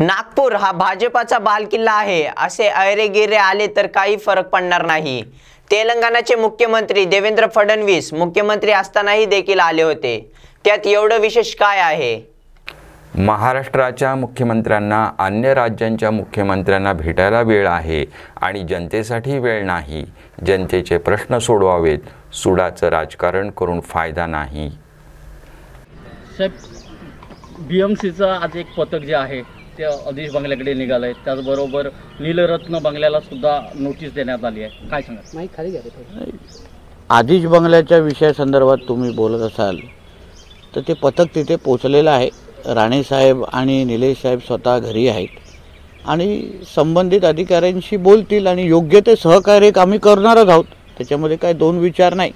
नागपूर हा भाजपाचा बालकिल्ला आहे. असे ऐरेगिरे आले तर काही फरक पडणार नाही. तेलंगणाचे मुख्यमंत्री देवेंद्र फडणवीस मुख्यमंत्री असतानाही देखील आले होते. त्यात एवढं विशेष काय आहे? महाराष्ट्राच्या मुख्यमंत्र्यांना अन्य राज्यांच्या मुख्यमंत्र्यांना भेटायला वेळ आहे आणि जनतेसाठी वेळ नाही. जनतेचे प्रश्न सोडवावेत. सुडाचं राजकारण करून फायदा नाही. साहेब बी एम सीचं आज एक पथक जे आहे ते अधीश बंगल्याकडे निघालं आहे. त्याचबरोबर नीलरत्न बंगल्याला सुद्धा नोटीस देण्यात आली आहे. काय सांगा आदिश बंगल्याच्या विषयासंदर्भात तुम्ही बोलत असाल तर ते पथक तिथे पोचलेलं आहे. राणेसाहेब आणि निलेश साहेब स्वतः घरी आहेत. आणि संबंधित अधिकाऱ्यांशी बोलतील आणि योग्य ते सहकार्य आम्ही करणारच आहोत. त्याच्यामध्ये काय दोन विचार नाही.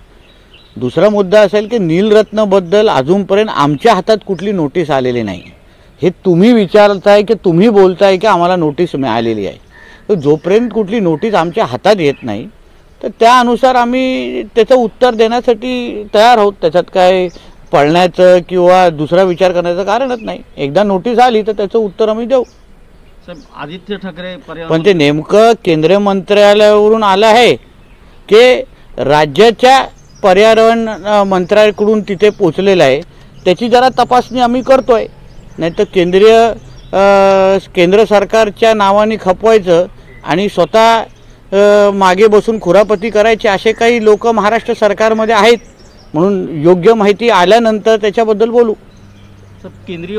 दुसरा मुद्दा असेल की नीलरत्नबद्दल अजूनपर्यंत आमच्या हातात कुठली नोटीस आलेली नाही. हे तुम्ही विचारताय की तुम्ही बोलताय की आम्हाला नोटीस मिळालेली आहे. तर जोपर्यंत कुठली नोटीस आमच्या हातात येत नाही तर त्यानुसार आम्ही त्याचं उत्तर देण्यासाठी तयार आहोत. त्याच्यात काय पळण्याचं किंवा दुसरा विचार करण्याचं कारणच नाही. एकदा नोटीस आली तर त्याचं उत्तर आम्ही देऊ. आदित्य ठाकरे पण ते नेमकं केंद्रीय मंत्रालयावरून आलं आहे की राज्याच्या पर्यावरण अ, मंत्र्याकडून तिथे पोचलेलं आहे. त्याची जरा तपासणी आम्ही करतोय. नाही तर केंद्रीय केंद्र सरकारच्या नावाने खपवायचं आणि स्वतः मागे बसून खुरापती करायचे असे काही लोक महाराष्ट्र सरकारमध्ये आहेत. म्हणून योग्य माहिती आल्यानंतर त्याच्याबद्दल बोलू. केंद्रीय